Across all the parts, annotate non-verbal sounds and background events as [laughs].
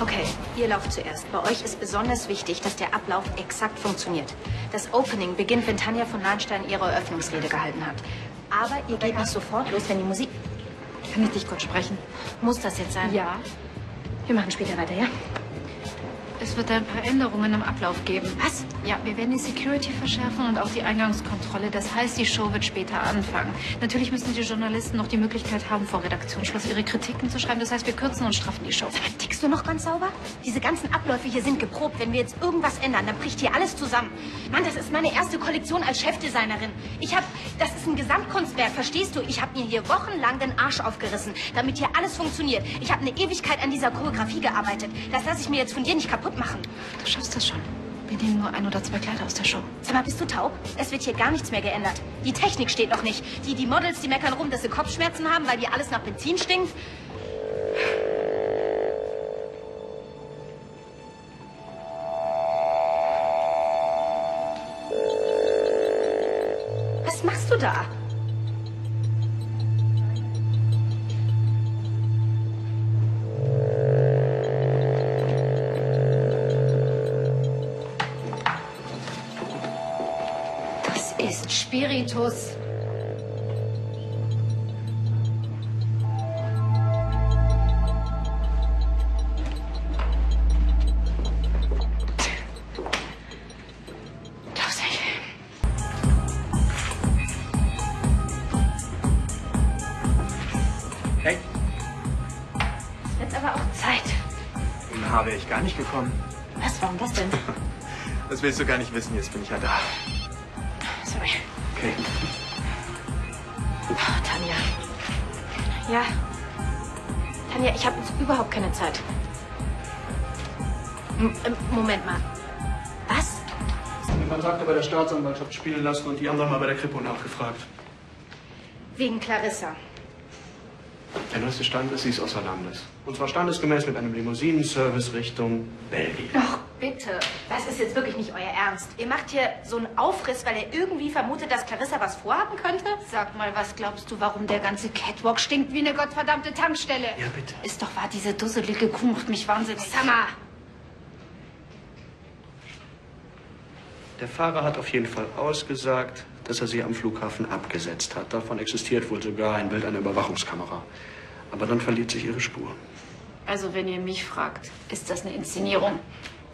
Okay, ihr lauft zuerst. Bei euch ist besonders wichtig, dass der Ablauf exakt funktioniert. Das Opening beginnt, wenn Tanja von Lahnstein ihre Eröffnungsrede gehalten hat. Aber ihr geht nicht sofort los, wenn die Musik... Kann ich dich kurz sprechen? Muss das jetzt sein? Ja. Wir machen später weiter, ja? Es wird ein paar Änderungen im Ablauf geben. Was? Ja, wir werden die Security verschärfen und auch die Eingangskontrolle. Das heißt, die Show wird später anfangen. Natürlich müssen die Journalisten noch die Möglichkeit haben, vor Redaktionsschluss ihre Kritiken zu schreiben. Das heißt, wir kürzen und straffen die Show. Tickst du noch ganz sauber? Diese ganzen Abläufe hier sind geprobt. Wenn wir jetzt irgendwas ändern, dann bricht hier alles zusammen. Mann, das ist meine erste Kollektion als Chefdesignerin. Ich hab, das ist ein Gesamtkunstwerk, verstehst du? Ich habe mir hier wochenlang den Arsch aufgerissen, damit hier alles funktioniert. Ich habe eine Ewigkeit an dieser Choreografie gearbeitet. Das lasse ich mir jetzt von dir nicht kaputt machen. Du schaffst das schon. Wir nehmen nur ein oder zwei Kleider aus der Show. Sag mal, bist du taub? Es wird hier gar nichts mehr geändert. Die Technik steht noch nicht. Die, die Models, die meckern rum, dass sie Kopfschmerzen haben, weil hier alles nach Benzin stinkt. Was machst du da? Spiritus. Hey, Jetzt aber auch Zeit. Haar wäre ich gar nicht gekommen. Was, warum das denn? [laughs] Das willst du gar nicht wissen, jetzt bin ich ja da. Oh, Tanja. Ja. Tanja, ich habe jetzt überhaupt keine Zeit. M ähm, Moment mal. Was? Den Kontakte bei der Staatsanwaltschaft spielen lassen und die haben dann mal bei der Kripo nachgefragt. Wegen Clarissa. Der neueste Stand ist, sie ist außer Landes. Und zwar standesgemäß mit einem Limousinenservice Richtung Belgien. Doch, bitte. Das ist jetzt wirklich nicht euer Ernst. Ihr macht hier so einen Aufriss, weil ihr irgendwie vermutet, dass Clarissa was vorhaben könnte? Sag mal, was glaubst du, warum der ganze Catwalk stinkt wie eine gottverdammte Tankstelle? Ja, bitte. Ist doch wahr, diese dusselige Kuh macht mich wahnsinnig. Summer. Der Fahrer hat auf jeden Fall ausgesagt, dass er sie am Flughafen abgesetzt hat. Davon existiert wohl sogar ein Bild einer Überwachungskamera. Aber dann verliert sich ihre Spur. Also, wenn ihr mich fragt, ist das eine Inszenierung.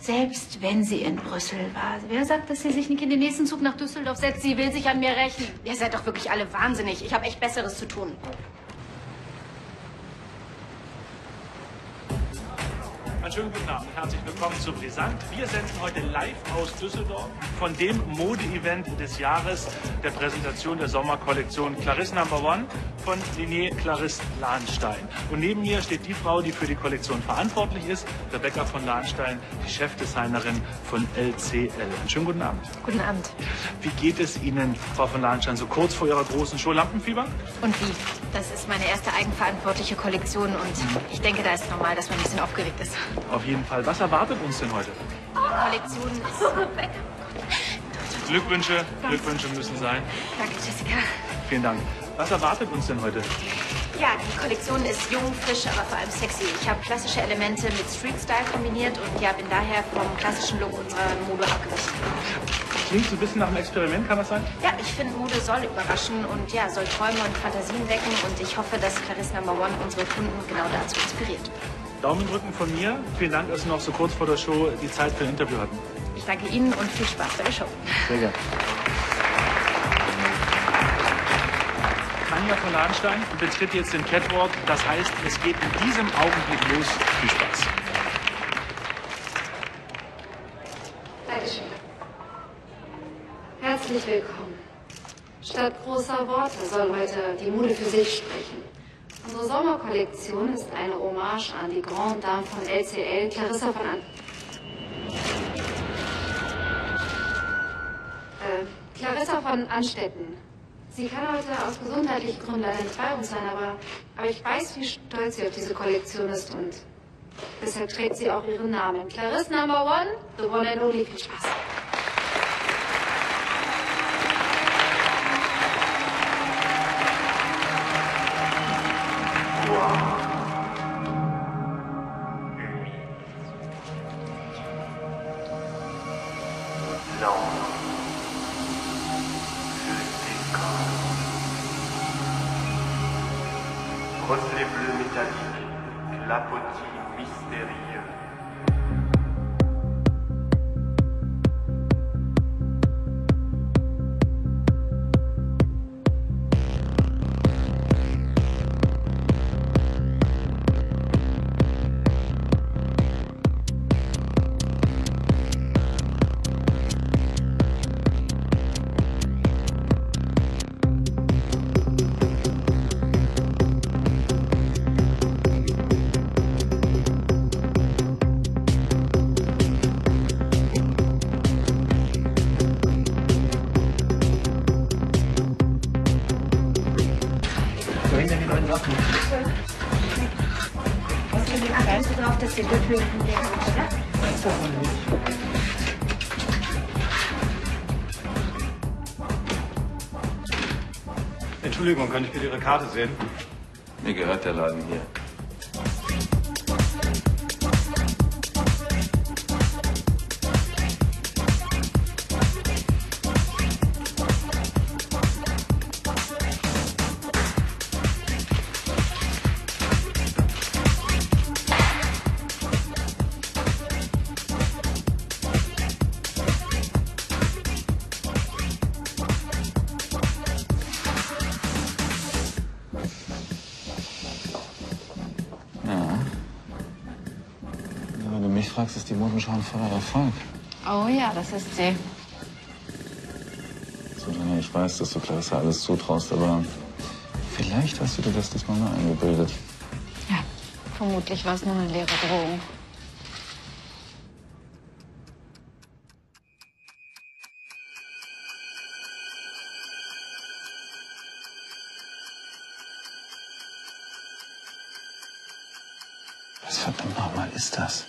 Selbst wenn sie in Brüssel war. Wer sagt, dass sie sich nicht in den nächsten Zug nach Düsseldorf setzt? Sie will sich an mir rächen. Ihr seid doch wirklich alle wahnsinnig. Ich habe echt Besseres zu tun. Einen schönen guten Abend, herzlich willkommen zu Brisant. Wir senden heute live aus Düsseldorf von dem Mode-Event des Jahres, der Präsentation der Sommerkollektion Clarisse Number One von Liné Clarisse Lahnstein. Und neben mir steht die Frau, die für die Kollektion verantwortlich ist, Rebecca von Lahnstein, die Chefdesignerin von LCL. Einen schönen guten Abend. Guten Abend. Wie geht es Ihnen, Frau von Lahnstein, so kurz vor Ihrer großen Show Lampenfieber? Und wie? Das ist meine erste eigenverantwortliche Kollektion und ich denke, da ist normal, dass man ein bisschen aufgeregt ist. Auf jeden Fall. Was erwartet uns denn heute? Kollektion ist weg. Glückwünsche, Glückwünsche müssen sein. Danke, Jessica. Vielen Dank. Was erwartet uns denn heute? Ja, die Kollektion ist jung, frisch, aber vor allem sexy. Ich habe klassische Elemente mit Street-Style kombiniert und ja, bin daher vom klassischen Look unserer Mode abgewichen. Klingt so ein bisschen nach einem Experiment, kann das sein? Ja, ich finde, Mode soll überraschen und ja, soll Träume und Fantasien wecken und ich hoffe, dass Clarisse Number One unsere Kunden genau dazu inspiriert. Daumen drücken von mir. Vielen Dank, dass Sie noch so kurz vor der Show die Zeit für ein Interview hatten. Ich danke Ihnen und viel Spaß bei der Show. Sehr gerne. Tanja von Ladenstein betritt jetzt den Catwalk. Das heißt, es geht in diesem Augenblick los. Viel Spaß. Dankeschön. Herzlich willkommen. Statt großer Worte soll heute die Mode für sich sprechen. Unsere Sommerkollektion ist eine Hommage an die Grande Dame von LCL, Clarissa von An... Äh, Clarissa von Anstetten. Sie kann heute aus gesundheitlichen Gründen leider nicht bei uns sein, aber, aber ich weiß, wie stolz sie auf diese Kollektion ist und deshalb trägt sie auch ihren Namen. Clarisse Number One, the one and only. Viel Spaß. Petit. Denn die neuen Sachen? Außerdem achtest du darauf, dass der Gürtel in der oder? Entschuldigung, kann ich bitte Ihre Karte sehen? Mir gehört der Laden hier. Mich fragst, ist die Modenschau ein voller Erfolg. Oh ja, das ist sie. Susanne, ich weiß, dass du Clarissa alles zutraust, aber vielleicht hast du dir das diesmal nur eingebildet. Ja, vermutlich war es nur eine leere Drohung. Was verdammt nochmal ist das?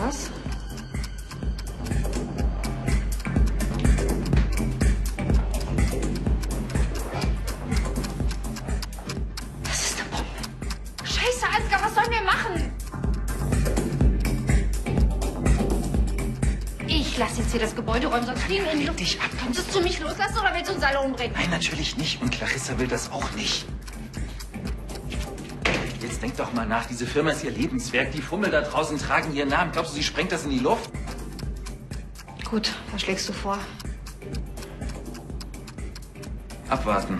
Kommt das? Ist eine Bombe. Scheiße, Ansgar, was sollen wir machen? Ich lasse jetzt hier das Gebäude räumen, sonst fliegen wir in die Luft. dich ab. Kannst du zu mich loslassen oder willst du uns alle umbringen? Nein, natürlich nicht. Und Clarissa will das auch nicht. Jetzt denk doch mal nach. Diese Firma ist ihr Lebenswerk. Die Fummel da draußen tragen ihren Namen. Glaubst du, sie sprengt das in die Luft? Gut, was schlägst du vor? Abwarten.